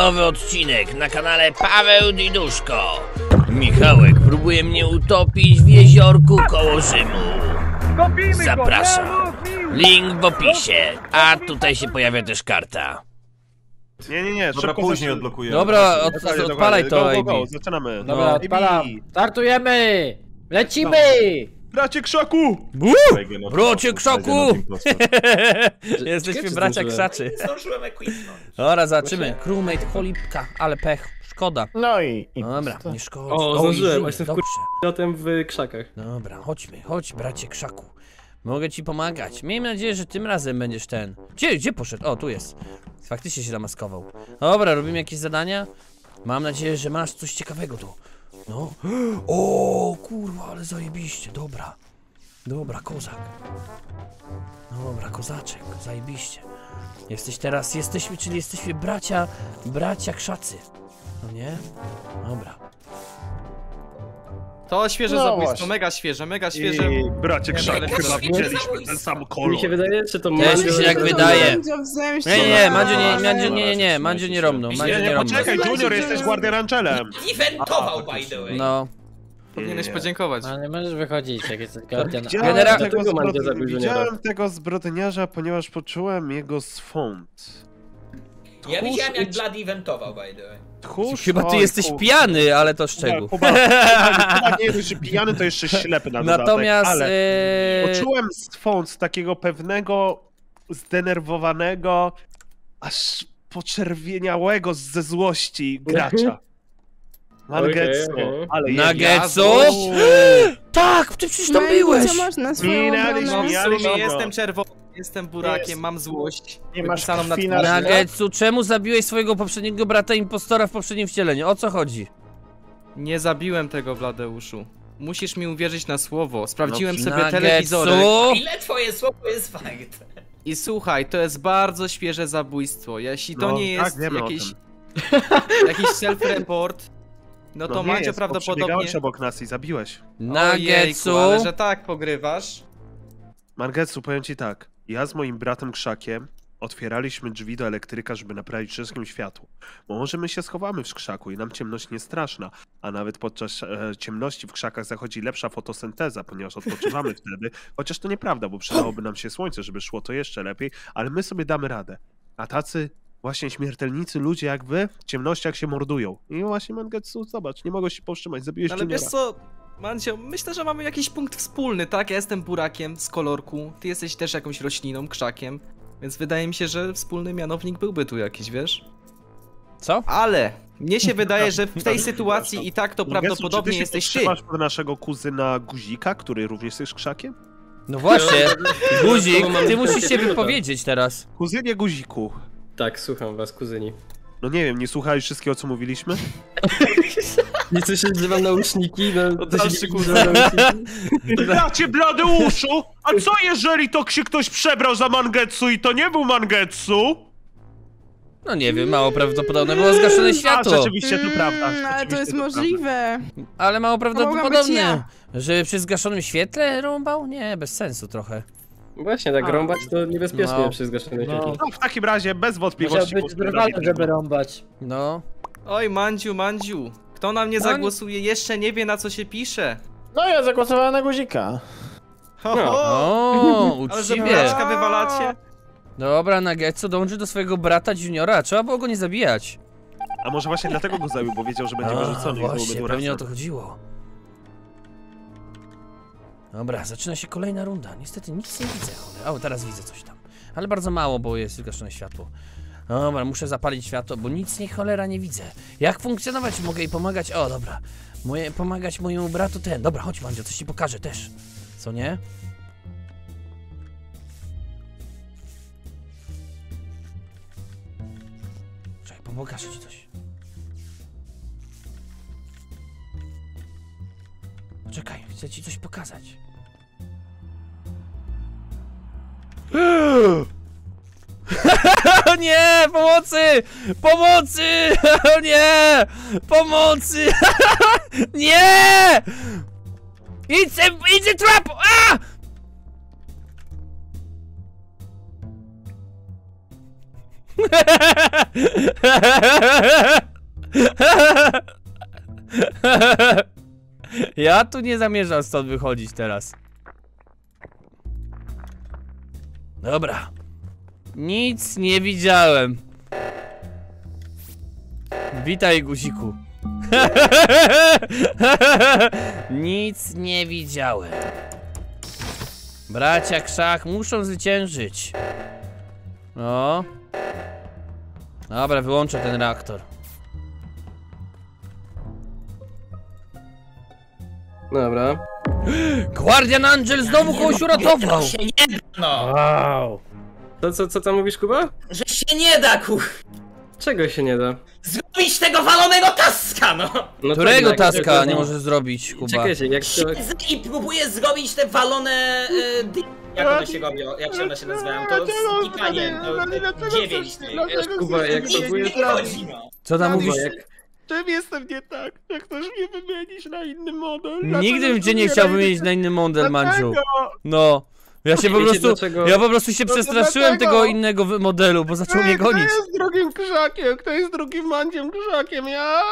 Nowy odcinek na kanale Paweł Diduszko. Michałek próbuje mnie utopić w jeziorku koło Rzymu. Kopimy Zapraszam. Link w opisie. A tutaj się pojawia też karta. Nie, nie, nie, Dobra, szybko później odblokujemy. Dobra, od, Dokładnie, odpalaj dokładnie. to, go, go, go. AB. Zaczynamy. No. Dobra, odpalam. Ej, Startujemy! Lecimy! Bracie krzaku! Brocie to, krzaku! Jesteśmy bracia czy krzaczy. Zdążyłem equipnąć. Dobra, zobaczymy. Crewmate cholipka, ale pech. Szkoda. No i... i No dobra, nie szkoda. O, zdążyłem, jestem dobrze. Lotem w krzakach. Dobra, chodźmy, chodź bracie krzaku. Mogę ci pomagać. Miejmy nadzieję, że tym razem będziesz ten. Gdzie, gdzie poszedł? O, tu jest. Faktycznie się zamaskował. Dobra, robimy jakieś zadania? Mam nadzieję, że masz coś ciekawego tu. No. O, kurwa, ale zajebiście. Dobra. Dobra, kozak. Dobra, kozaczek, zajebiście. Jesteś teraz, jesteśmy, czyli jesteśmy bracia, bracia krzacy. No nie? Dobra. To świeże No zabójstwo, właśnie. mega świeże, mega świeże. I bracie krzaku, ale chyba widzieliśmy ten sam kolor. Mi się wydaje, czy to Też mi się tak wydaje. Nie, nie, nie, Mandzio nie, Mandzio nie, nie, nie, Mandzio nie romną, Mandzio Nie, nie nie, romną. poczekaj, Junior, jesteś guardiarancelem. Eventował, by the way. No, Powinieneś Nie. podziękować. Ale nie możesz wychodzić, jak jesteś guardian. Widziałem, Genera- tego, Mandzio zbrodni- widziałem tego zbrodniarza, ponieważ poczułem jego swąd. Ja widziałem jak Blood eventował, by the way. Tchórz, chyba ty oj, jesteś ku- pijany, ale to szczegół. Kuba, Kuba, Kuba nie że pijany, to jeszcze ślepy na dodatek, Natomiast, ale e, poczułem swąd takiego pewnego, zdenerwowanego, aż poczerwieniałego ze złości gracza. Mangetsu, ale Nuggetsu? jedzie- tak, ty przecież tam No byłeś. Co masz na swoją Minęliśmy, obronę? No w Mijaliśmy sumie go. jestem czerwony, jestem burakiem, Jest. mam złość. Nie masz krwi twarzy. na- Nuggetsu, czemu zabiłeś swojego poprzedniego brata impostora w poprzednim wcieleniu? O co chodzi? Nie zabiłem tego Bladeuszu. Musisz mi uwierzyć na słowo. Sprawdziłem No, sobie telewizorek. Ile twoje słowo jest fakt? I słuchaj, to jest bardzo świeże zabójstwo. Jeśli to No, nie tak, jest o jakiś, jakiś self-report, no to nie Mandzio jest, prawdopodobnie... obok nas i zabiłeś. Ojejku, ale że tak pogrywasz. Mangetsu, powiem ci tak. Ja z moim bratem Krzakiem otwieraliśmy drzwi do elektryka, żeby naprawić wszystkim światło. Bo może my się schowamy w krzaku i nam ciemność nie straszna, a nawet podczas e, ciemności w krzakach zachodzi lepsza fotosynteza, ponieważ odpoczywamy wtedy. Chociaż to nieprawda, bo przydałoby nam się słońce, żeby szło to jeszcze lepiej, ale my sobie damy radę. A tacy właśnie śmiertelnicy ludzie jak wy w ciemnościach się mordują. I właśnie Mangetsu, zobacz, nie mogę się powstrzymać, zabiłeś Ale Juniora. wiesz co, Mandzio, myślę, że mamy jakiś punkt wspólny, tak? Ja jestem burakiem z kolorku, ty jesteś też jakąś rośliną, krzakiem, więc wydaje mi się, że wspólny mianownik byłby tu jakiś, wiesz? Co? Ale mnie się wydaje, że w tej sytuacji i tak to prawdopodobnie czy ty się jesteś ty. podszywasz pod naszego kuzyna Guzika, który również jest krzakiem? No właśnie, Guzik, ty musisz się wypowiedzieć teraz. Kuzynie Guziku. Tak, słucham was, kuzyni. No nie wiem, nie słuchałeś wszystkiego, co mówiliśmy? Nieco się zrywam nauszniki, no... to się nie nauszniki. Bracie Bladeuszu! A co jeżeli to się ktoś przebrał za Mangetsu i to nie był Mangetsu? No nie wiem, mało prawdopodobne, było zgaszone A, światło. rzeczywiście, to prawda. Mm, ale to jest prawda. możliwe. Ale mało prawdopodobne. ja. Żeby przy zgaszonym świetle rąbał? Nie, bez sensu trochę. Właśnie, tak rąbać to niebezpiecznie No. przy zgaszonej No. świetle. No, w takim razie, bez Musiał wątpliwości... być głosujemy brwalny, na żeby rąbać. No. Oj, Mandziu, Mandziu, kto na mnie zagłosuje, jeszcze nie wie na co się pisze. No ja zagłosowałem na guzika. Ho, No. ho. O, Ale że uczciwie. buraczka wywalacie. Dobra, Nuggetsu dąży do swojego brata Juniora, trzeba było go nie zabijać. A może właśnie dlatego go zabił, bo wiedział, że będzie A, wyrzucony i byłoby właśnie, pewnie o to chodziło. Dobra, zaczyna się kolejna runda. Niestety nic nie widzę. O, teraz widzę coś tam. Ale bardzo mało, bo jest zgaszone światło. Dobra, muszę zapalić światło, bo nic nie cholera nie widzę. Jak funkcjonować? Mogę jej pomagać? O, dobra. Moje, pomagać mojemu bratu ten. Dobra, chodź Mandzio, coś ci pokażę też. Co nie? Czekaj, pokażę ci coś. Czekaj, chcę ci coś pokazać. nie! Pomocy! Pomocy! Nie! Pomocy! nie! Idź, idź trap! A! Ja tu nie zamierzam stąd wychodzić teraz. Dobra. Nic nie widziałem. Witaj, guziku. Nic nie widziałem. Bracia Krzak muszą zwyciężyć. No. Dobra, wyłączę ten reaktor. Dobra. Guardian Angel znowu kogoś uratował! się nie no! Wow. To co, co tam mówisz, Kuba? Że się nie da, kur... Czego się nie da? Zrobić tego walonego taska, no! No Którego tak, taska czego- nie możesz zrobić, Kuba? Czekajcie, jak to... I próbuję zrobić te walone... Y, jak one się robią, jak się one się nazywają, to z dipaniem, to dziewięć tych. Kuba, jak Nie, próbujesz... nie chodzi, no! Co tam mówisz? Czym jestem nie tak? Jak chcesz mnie wymienić na inny model? Nigdy bym cię nie chciał wymienić na inny model, Mandziu. No. Ja się po Wiecie, prostu, dlaczego- ja po prostu się No to przestraszyłem dlatego. tego innego wy- modelu, bo zaczął mnie Kto gonić. jest drugim krzakiem? Kto jest drugim mandziem krzakiem? Ja?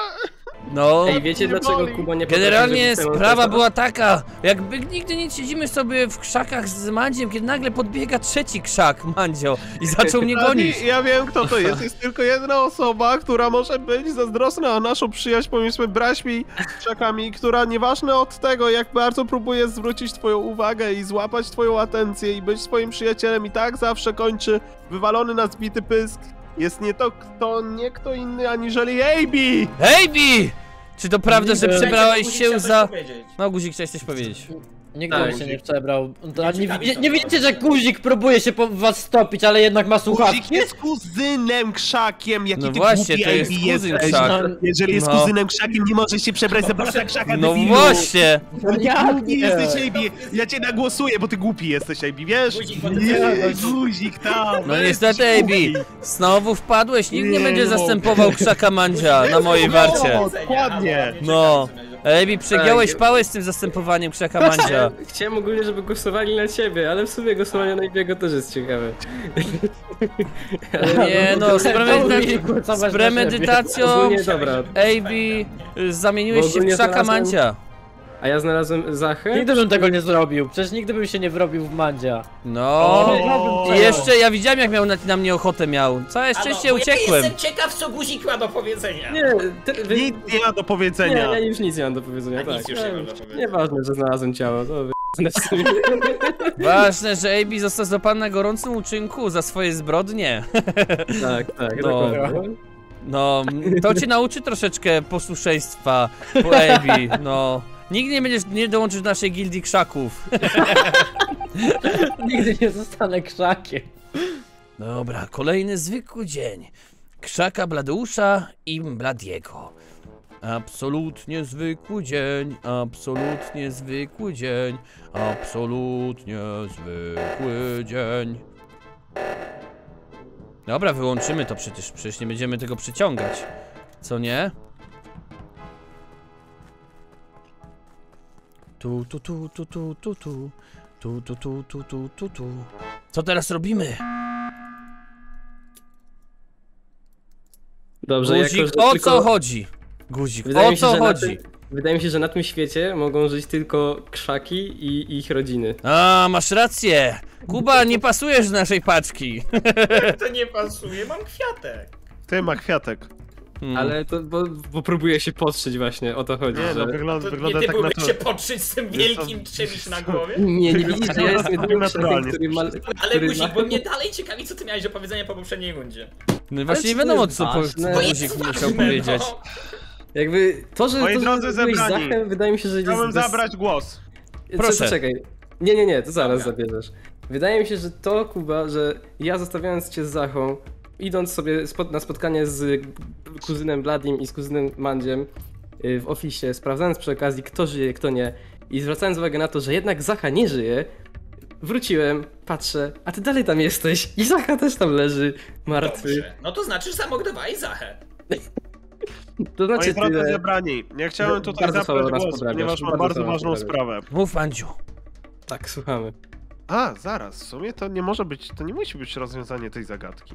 No. Ej, wiecie dlaczego. Kuba nie potrafi Generalnie sprawa była taka, jakby nigdy nie siedzimy sobie w krzakach z Mandziem, kiedy nagle podbiega trzeci krzak, Mandzio, i zaczął mnie gonić. Adi, Ja wiem kto to jest. Jest tylko jedna osoba, która może być zazdrosna o naszą przyjaźń pomiędzy braćmi i krzakami, która nieważne od tego, jak bardzo próbuje zwrócić twoją uwagę i złapać twoją atencję i być swoim przyjacielem i tak zawsze kończy wywalony na zbity pysk. Jest nie to kto, nie kto inny aniżeli AB! Hejbi! Czy to prawda, że przebrałeś Guzik się za... No, Guzik, chciałeś coś powiedzieć. Nigdy Tak. bym się nie przebrał. To, nie, to. nie widzicie, że guzik próbuje się po was stopić, ale jednak ma Guzik słuchawki? jest kuzynem krzakiem, jaki No ty właśnie, głupi to jest kuzyn jesteś. krzak. Jeżeli jest No. kuzynem krzakiem, nie możesz się przebrać za brata krzaka, No debilu. właśnie! No jak Głupi nie? jesteś, AB. Ja cię nagłosuję, bo ty głupi jesteś, AB, wiesz? Guzik, bo ty Nie, guzik tam. No niestety, AB, znowu wpadłeś, nikt nie Nie będzie mogę. zastępował krzaka Mandzia na mojej warcie. dokładnie. No. AB, przegiąłeś Tak. pałę z tym zastępowaniem krzaka Mandzia. Chciałem, ogólnie, żeby głosowali na ciebie, ale w sumie głosowanie na Ibiego też jest ciekawe. Nie no, z, premedyta- premedytacją AB y, zamieniłeś się w krzaka Mandzia. A ja znalazłem Zachę. Nigdy bym tego nie zrobił. Przecież nigdy bym się nie wrobił w Mandzia. No. O, I jeszcze ja widziałem jak miał na, na mnie ochotę miał. Całe szczęście Halo, bo Ja uciekłem. jestem ciekaw, co guzik ma do powiedzenia. Nie, ty, wy... Nic nie ma do nie, powiedzenia. ja już nic nie mam do powiedzenia, A tak. nic już nie ma do powiedzenia. Nieważne, że znalazłem ciało, to wy... Ważne, że AB został złapany na gorącym uczynku za swoje zbrodnie. tak, tak, No. dokładnie. No, to cię nauczy troszeczkę posłuszeństwa po AB, no. Nigdy nie będziesz, nie dołączysz do naszej gildii krzaków. Nigdy nie zostanę krzakiem. Dobra, kolejny zwykły dzień. Krzaka Bladeusza i Bladiego. Absolutnie zwykły dzień, absolutnie zwykły dzień, absolutnie zwykły dzień. Dobra, wyłączymy to przecież, przecież nie będziemy tego przyciągać. Co nie? Tu, tu, tu, tu, tu, tu, tu. Tu, tu, tu, tu, tu, tu, tu. Co teraz robimy? Dobrze, Guzik, jako, o tylko... co chodzi? Guzik, Wydaje o mi się, co chodzi? tym, wydaje mi się, że na tym świecie mogą żyć tylko krzaki i ich rodziny. A, masz rację. Kuba, nie pasujesz do naszej paczki. To nie pasuje, mam kwiatek. Ty ma kwiatek. Hmm. Ale to, bo, bo próbuję się podszyć właśnie, o to chodzi, Nie, że... no wygląda, To wygląda nie ty tak na próbujesz to. się podszyć z tym wielkim czymś na głowie? Nie, nie widzisz, że ja jestem Tak jedynym człowiekiem, który ma... Ale który guzik, ma- bo mnie dalej ciekawi, co ty miałeś do powiedzenia po poprzedniej rundzie. No właśnie nie to wiadomo, co, po, co To Guzik musiał powiedzieć. no. Jakby to, że, Moi to, że drodzy zebrani, Zachę, wydaje mi się, że Chciałbym bez- zabrać głos. Co, Proszę. to czekaj. Nie, nie, nie, to zaraz Dobra. zabierzesz. Wydaje mi się, że to, Kuba, że ja zostawiając cię z Zachą, idąc sobie spot na spotkanie z kuzynem Bladim i z kuzynem Mandziem y, w oficie, sprawdzając przy okazji, kto żyje, kto nie, i zwracając uwagę na to, że jednak Zacha nie żyje, wróciłem, patrzę, a ty dalej tam jesteś i Zacha też tam leży, martwy. Dobrze. No to znaczy, że zamordowałeś Zachę. To znaczy Moi tyle. zebrani, ja chciałem No, tutaj bardzo zabrać głos, ponieważ mam bardzo ważną sprawę. Mów, Andziu. Tak, słuchamy. A, zaraz, w sumie to nie może być, to nie musi być rozwiązanie tej zagadki.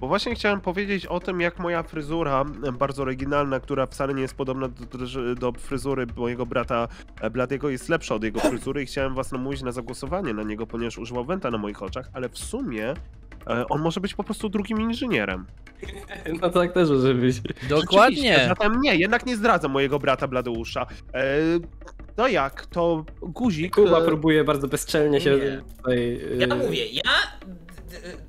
Bo właśnie chciałem powiedzieć o tym, jak moja fryzura, bardzo oryginalna, która wcale nie jest podobna do, do, do fryzury mojego brata e, Bladiego, jest lepsza od jego fryzury i chciałem was namówić na zagłosowanie na niego, ponieważ używał Wenta na moich oczach, ale w sumie e, on może być po prostu drugim inżynierem. No tak też może być. Dokładnie. Zatem nie, jednak nie zdradzam mojego brata Bladeusza. E, no jak, to guzik... Kuba próbuje bardzo bezczelnie się Nie. tutaj... Ja mówię, ja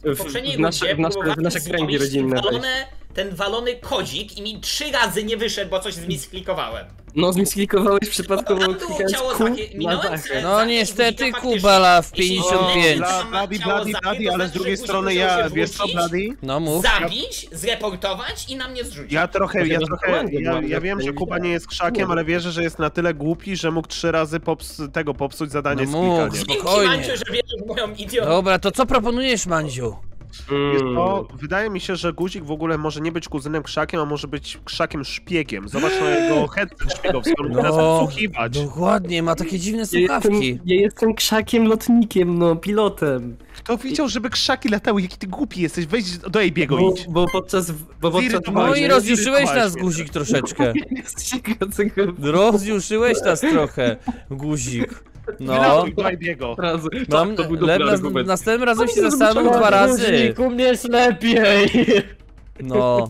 W- poprzedniej w nasze- w nasze- w nasze kręgi rodzinne ten walone, ten walony kodzik i mi trzy razy nie wyszedł, bo coś zmisklikowałem. No zmisklikowałeś przypadkowo klikając ciało Q takie, na minąłem dach. cel- No niestety. Kubala w Jeśli 55. on- Bladi, Bladi, Bladi, ale z drugiej strony ja, wiesz co, Bladi? No mów. Zabić, zreportować i na mnie zrzucić. Ja trochę, ja trochę, ja, wiem, że Kuba nie jest krzakiem, ale wierzę, że jest na tyle głupi, że mógł trzy razy pops tego popsuć zadanie No z mógł. Dzięki spokojnie. Manciu, że wierzysz w moją idiotę. Dobra, to co proponujesz, Mandziu? Wiesz Mm. wydaje mi się, że guzik w ogóle może nie być kuzynem krzakiem, a może być krzakiem szpiegiem. Zobacz na jego headset szpiegowski, on teraz No, wsłuchiwać. dokładnie, ma takie dziwne Ja jestem, słuchawki. ja jestem krzakiem lotnikiem, no, pilotem. Kto widział, żeby krzaki latały? Jaki ty głupi jesteś, wejdź do Ejbiego Bo, idź. bo podczas... Bo podczas No i rozjuszyłeś nas, guzik, troszeczkę. Jest Rozjuszyłeś nas trochę, guzik. No, Wylatuj do Ejbiego. razy. mam, to był dobry argument. następnym razem się zastanów dwa razy. U mnie jest lepiej. No.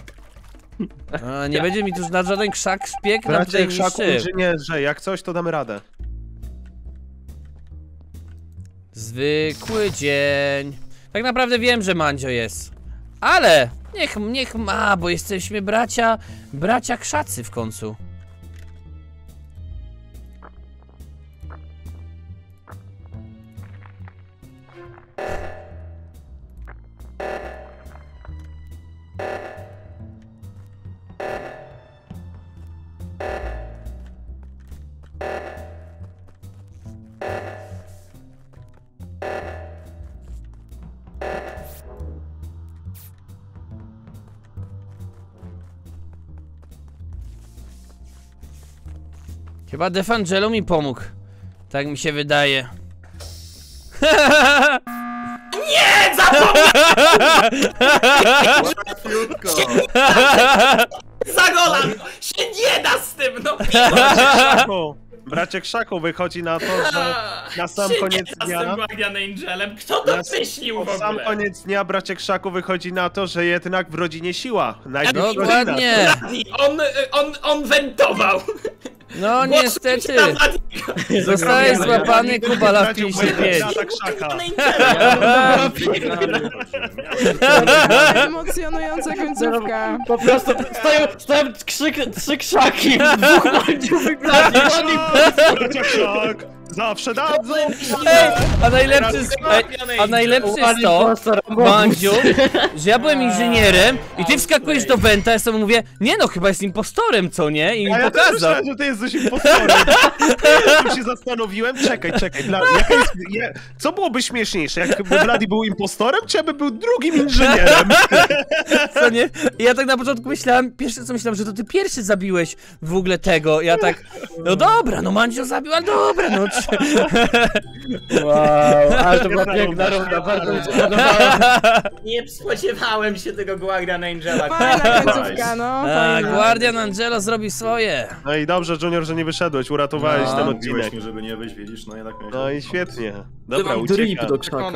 A, nie będzie mi tu na żaden krzak szpieg nam Bracie tutaj krzaku, niszczy. inżynierze, jak coś, to damy radę. Zwykły dzień. Tak naprawdę wiem, że Mandzio jest. Ale niech, niech ma, bo jesteśmy bracia, bracia krzacy w końcu. Chyba Defangelo mi pomógł. Tak mi się wydaje. Nie, zapomniałem! Zagolam! Się nie da z tym, no! Krzaku, bracie krzaku, wychodzi na to, że na sam Się koniec nie da z dnia- tym Guardian Angelem. Kto to Na- myślił w Pod sam ogóle? koniec dnia, bracie krzaku, wychodzi na to, że jednak w rodzinie siła. Najpierw rodzina. Dokładnie. On, on, on wentował. No Głosujcie niestety. na. Zostałeś złapany Nigdy w zdradził mojego 55. brata krzaka. Emocjonująca końcówka. Po prostu stoją, stoją krzyk, trzy krzaki, dwóch krzak, zawsze dadzą. Ej, a najlepszy jest, ej, a najlepsze jest to, Mandziu, że ja byłem inżynierem i ty wskakujesz do Wenta, ja sobie mówię, nie no, chyba jest impostorem, co nie? I mi A ja pokazał. myślałem, że ty jesteś impostorem. Tu się zastanowiłem, czekaj, czekaj, Bla, jaka jest, je, co byłoby śmieszniejsze, jakby Bladi był impostorem, czy jakby był drugim inżynierem? Co nie? I ja tak na początku myślałem, pierwsze co myślałem, że to ty pierwszy zabiłeś w ogóle tego. Ja tak, no dobra, no Mandzio zabił, ale dobra, no. Wow, ale to była piękna runda, bardzo mi się podobała. Nie spodziewałem się tego Guardian Angela. Fajna końcówka, no. A, Fajna. Guardian Angelo zrobił swoje. No i dobrze, Junior, że nie wyszedłeś, uratowałeś No. ten Mówiłeś odcinek. mi, żeby nie wyjść, widzisz, no jednak No i rację. świetnie. Dobra, drip ucieka. do krzaka.